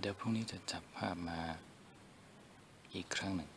เดี๋ยวพรุ่งนี้จะจับภาพมาอีกครั้งหนึ่ง